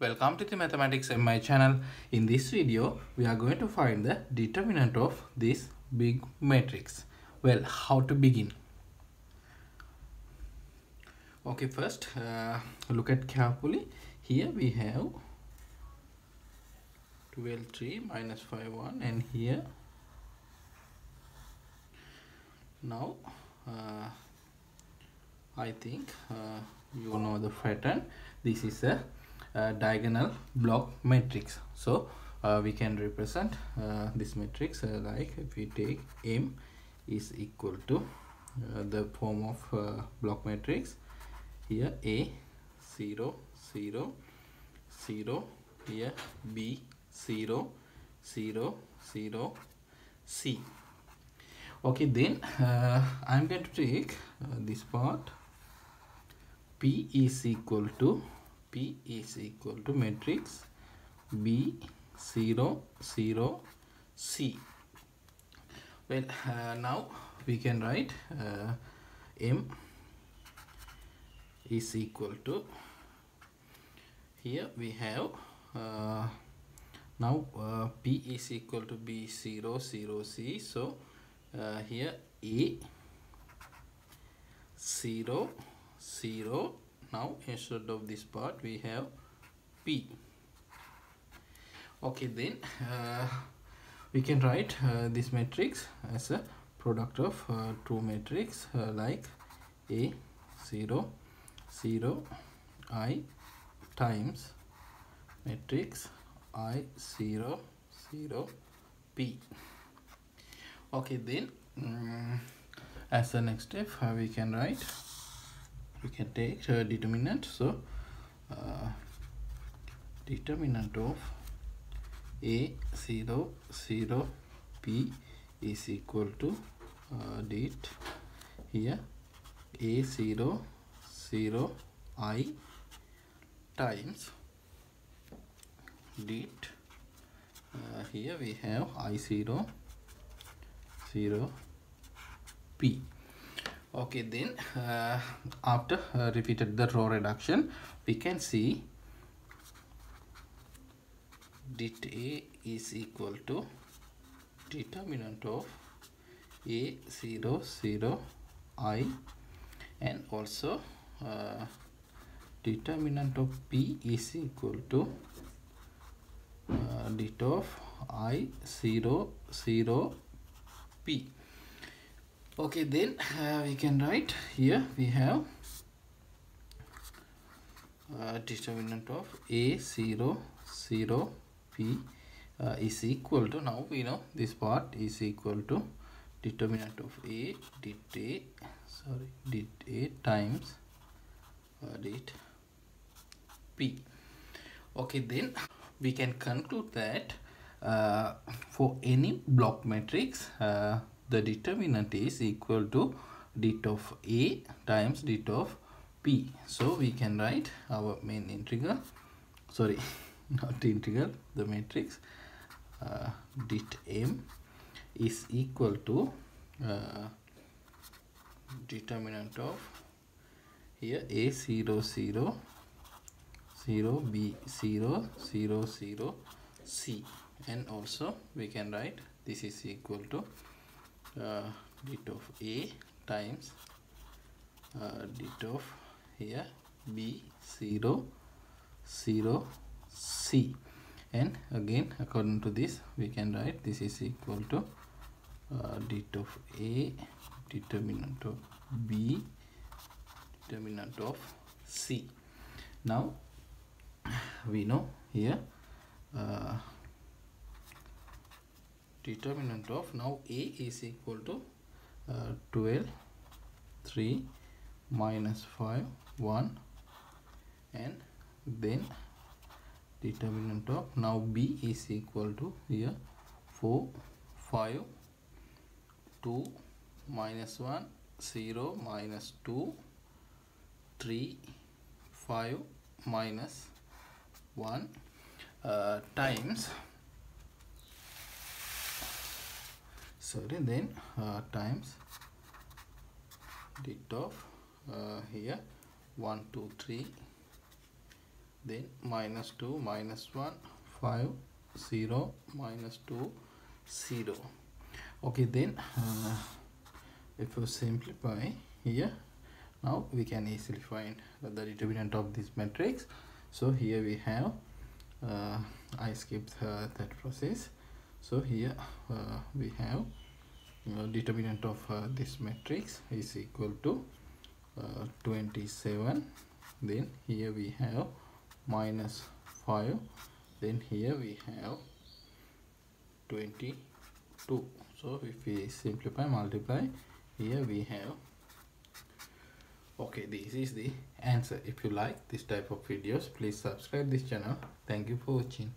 Welcome to the Mathematics MI channel. In this video, we are going to find the determinant of this big matrix. Well, how to begin? Okay, first uh, look at carefully. Here we have 12, 3 minus 5, 1 and here now uh, I think uh, you know the pattern this is a diagonal block matrix. So uh, we can represent uh, this matrix uh, like if we take m is equal to uh, the form of uh, block matrix. Here a 0 0 0 here b 0 0 0 c. Okay then uh, i'm going to take uh, this part. P is equal to p is equal to matrix b 0 0 c. Well uh, now we can write uh, m is equal to here we have uh, now uh, p is equal to b 0 0 c. So uh, here a 0 0 now instead of this part we have p. Okay then uh, we can write uh, this matrix as a product of uh, two matrix uh, like a 0 0 i times matrix i 0 0 p. Okay then um, as the next step uh, we can write we can take uh, determinant. So uh, determinant of a 0 0 p is equal to uh, det here. A 0 0 i times det uh, here we have i 0 0 p okay then uh, after uh, repeated the row reduction we can see det a is equal to determinant of a 0 0 i and also uh, determinant of p is equal to uh, det of i 0 0 p okay then uh, we can write here we have uh, determinant of a 0 0 p uh, is equal to now we know this part is equal to determinant of a det a sorry det a times uh, det p. Okay then we can conclude that uh, for any block matrix uh, the determinant is equal to det of a times det of p. So we can write our main integral sorry not integral the matrix uh, det m is equal to uh, determinant of here a 0 0 0 b 0 0 0 c. And also we can write this is equal to uh, of a times uh, of here b 0 0 c. And again according to this we can write this is equal to uh, of a determinant of b determinant of c. Now we know here uh, determinant of now a is equal to uh, 12 3 minus 5 1 and then determinant of now b is equal to here 4 5 2 minus 1 0 minus 2 3 5 minus 1 uh, times sorry then uh, times det of uh, here 1 2 3 then minus 2 minus 1 5 0 minus 2 0 okay then uh, if you simplify here now we can easily find the determinant of this matrix. So here we have uh, I skipped uh, that process so here uh, we have uh, determinant of uh, this matrix is equal to uh, 27 then here we have minus 5 then here we have 22 so if we simplify multiply here we have okay this is the answer. If you like this type of videos please subscribe this channel. Thank you for watching